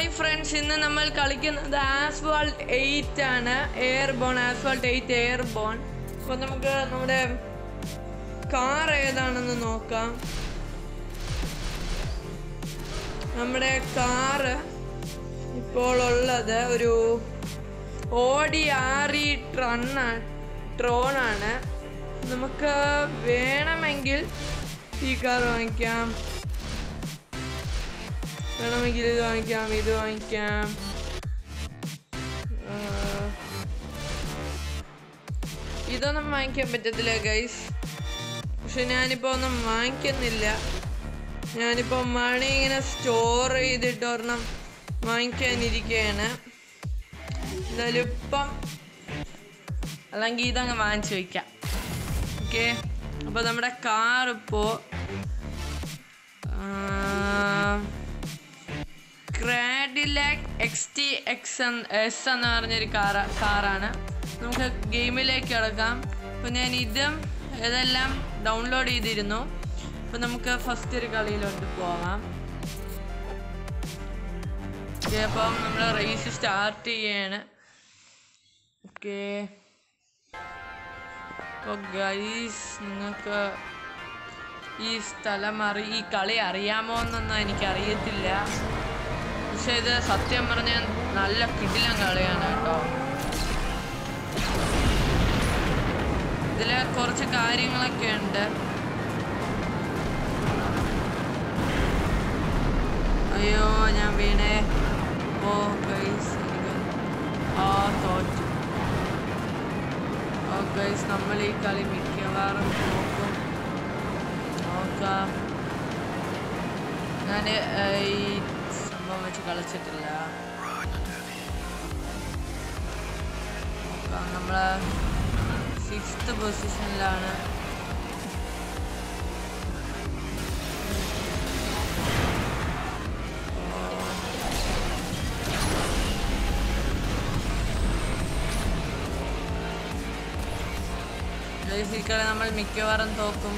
Hi friends ഇന്ന് നമ്മൾ കളിക്കുന്നത് ആസ്ഫാൾട്ട് എയ്റ്റ് ആണ്. Air bone Asphalt eight air bone അപ്പോൾ നമുക്ക് നമ്മുടെ കാർ ഏതാണെന്ന് നോക്കാം. നമ്മുടെ കാറ് ഇപ്പോൾ ഉള്ളത് ഒരു ഓഡി ആറി ട്രണ്ണ ട്രോണാണ് നമുക്ക് വേണമെങ്കിൽ ഈ കാർ വാങ്ങിക്കാം. വേണമെങ്കിൽ ഇത് വാങ്ങിക്കാം ഇത് വാങ്ങിക്കാം ഇതൊന്നും വാങ്ങിക്കാൻ പറ്റത്തില്ല ഗൈസ് പക്ഷെ ഞാനിപ്പോൾ ഒന്നും വാങ്ങിക്കുന്നില്ല ഞാനിപ്പോൾ മണി ഇങ്ങനെ സ്റ്റോർ ചെയ്തിട്ട് ഒരെണ്ണം വാങ്ങിക്കാനിരിക്കുകയാണ് എന്തായാലും ഇപ്പം അല്ലെങ്കിൽ ഇതങ്ങ് വാങ്ങിച്ചു വയ്ക്കാം ഓക്കെ അപ്പോൾ നമ്മുടെ കാർ ഇപ്പോൾ Cadillac X T X S എന്ന് പറഞ്ഞൊരു കാറ കാറാണ്. നമുക്ക് ഗെയിമിലേക്ക് കിടക്കാം. അപ്പോൾ ഞാൻ ഇതും ഇതെല്ലാം ഡൗൺലോഡ് ചെയ്തിരുന്നു. അപ്പോൾ നമുക്ക് ഫസ്റ്റ് ഒരു കളിയിലോട്ട് പോകാം ഓക്കെ അപ്പം നമ്മൾ റേസ് സ്റ്റാർട്ട് ചെയ്യാണ്. ഓക്കെ അപ്പോൾ ഗൈസ് നിങ്ങൾക്ക് ഈ സ്ഥലം അറി ഈ കളി അറിയാമോ എന്നൊന്നും എനിക്കറിയത്തില്ല. പക്ഷെ ഇത് സത്യം പറഞ്ഞാൽ നല്ല കിടിലം കളിയാണ് കേട്ടോ. ഇതിൽ കുറച്ച് കാര്യങ്ങളൊക്കെ ഉണ്ട്. അയ്യോ ഞാൻ വീണേ. ഓ ഗൈസ് ആ തോറ്റു. ഓ ഗൈസ് നമ്മൾ ഈ കളി മിക്കവാറും നോക്കും നോക്കാം. ഞാൻ ഈ കളിച്ചിട്ടില്ല. നമ്മൾ സിക്സ്ത് പൊസിഷനിലാണ് ഈ നമ്മൾ മിക്കവാറും തോക്കും.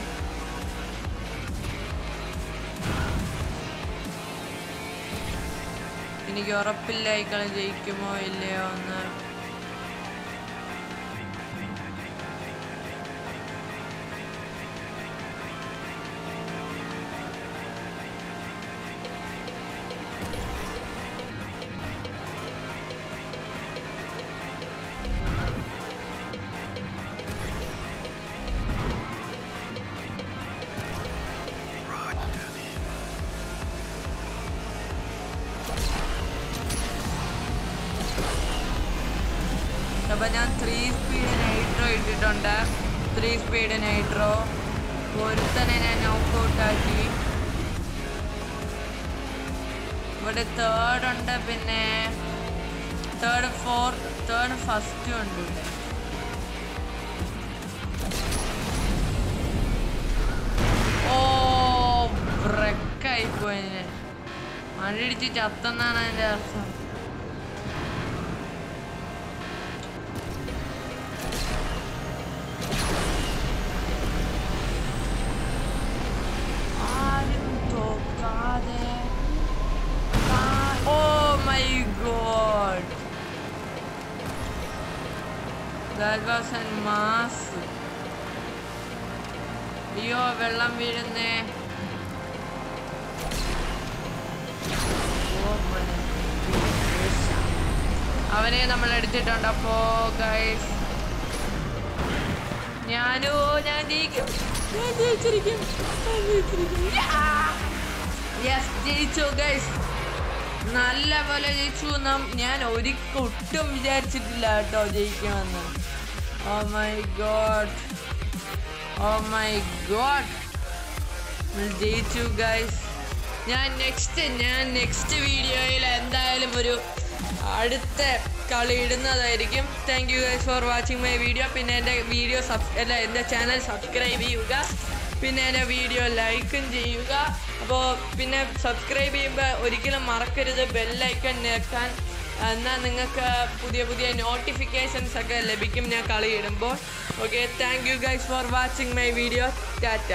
എനിക്ക് ഉറപ്പില്ല ഈ കളി ജയിക്കുമോ ഇല്ലയോ എന്ന് അപ്പൊ ഞാൻ ത്രീ സ്പീഡ് നൈട്രോ ഇട്ടിട്ടുണ്ട്. ത്രീ സ്പീഡ് നൈട്രോ ഒരുത്തനെ ഞാൻ ആക്കി. ഇവിടെ തേർഡ് ഉണ്ട് പിന്നെ തേർഡ് ഫോർത്ത് തേർഡ് ഫസ്റ്റും ഉണ്ട് ഇവിടെ. ഓ ബ്രക്കായിപ്പോയി പോയി. ഞാൻ ഇടിച്ച് ചത്തെന്നാണ് അതിന്റെ അർത്ഥം. That mass. അയ്യോ വെള്ളം വീഴുന്നേ. അവനെ നമ്മൾ എടുത്തിട്ടുണ്ട്. അപ്പോ ഗൈസ് ഞാനോ ഞാൻ ജയിക്കും. ജയിച്ചിരിക്കും. ഞാൻ ജയിച്ചിരിക്കും. യെസ് ജയിച്ചു ഗൈസ് നല്ല പോലെ ജയിച്ചു. നാം ഞാൻ ഒരിക്കലും ഒട്ടും വിചാരിച്ചിട്ടില്ല കേട്ടോ ജയിക്കുമെന്ന് oh god. Oh my god. God ജയിച്ചു ഗൈസ് ഞാൻ നെക്സ്റ്റ് ഞാൻ നെക്സ്റ്റ് വീഡിയോയിൽ എന്തായാലും ഒരു അടുത്ത കളി ഇടുന്നതായിരിക്കും. Thank you guys for watching my video പിന്നെ എന്റെ വീഡിയോ സബ് അല്ല എന്റെ ചാനൽ സബ്സ്ക്രൈബ് ചെയ്യുക. പിന്നെ എന്റെ വീഡിയോ ലൈക്കും ചെയ്യുക. അപ്പോൾ പിന്നെ സബ്സ്ക്രൈബ് ചെയ്യുമ്പോൾ ഒരിക്കലും മറക്കരുത്. ബെല്ലൈക്കൺ നിൽക്കാൻ എന്നാൽ നിങ്ങൾക്ക് പുതിയ പുതിയ നോട്ടിഫിക്കേഷൻസ് ഒക്കെ ലഭിക്കും ഞാൻ കളിയിടുമ്പോൾ. Okay thank you guys for watching my video Tata